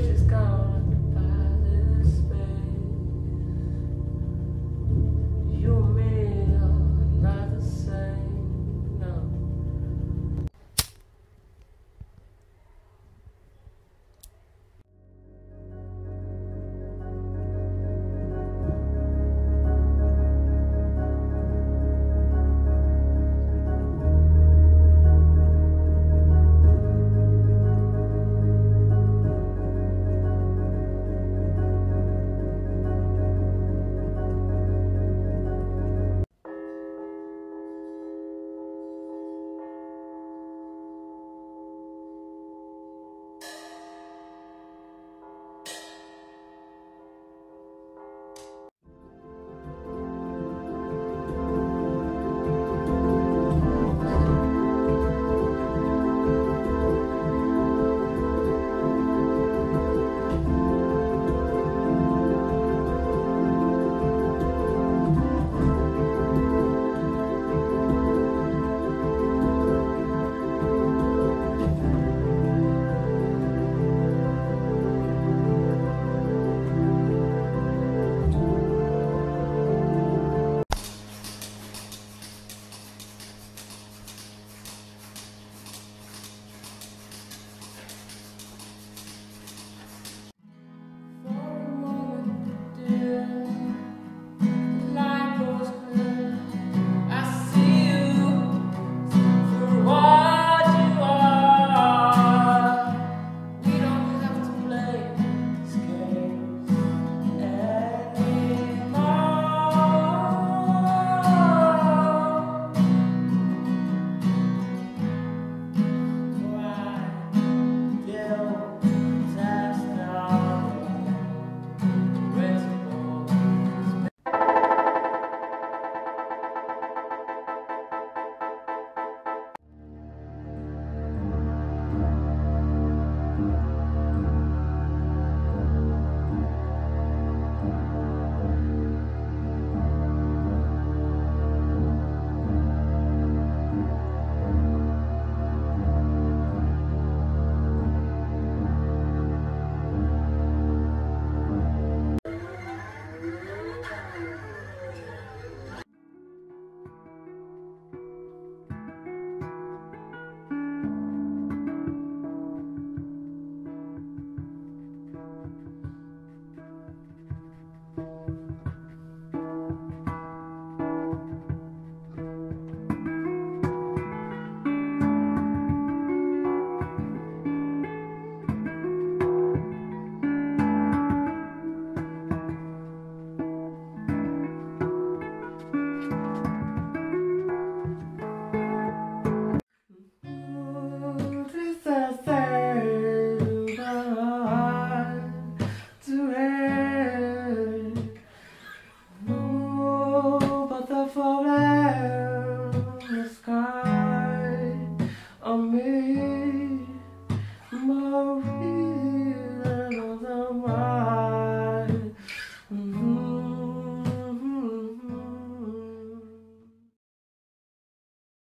Two go. gone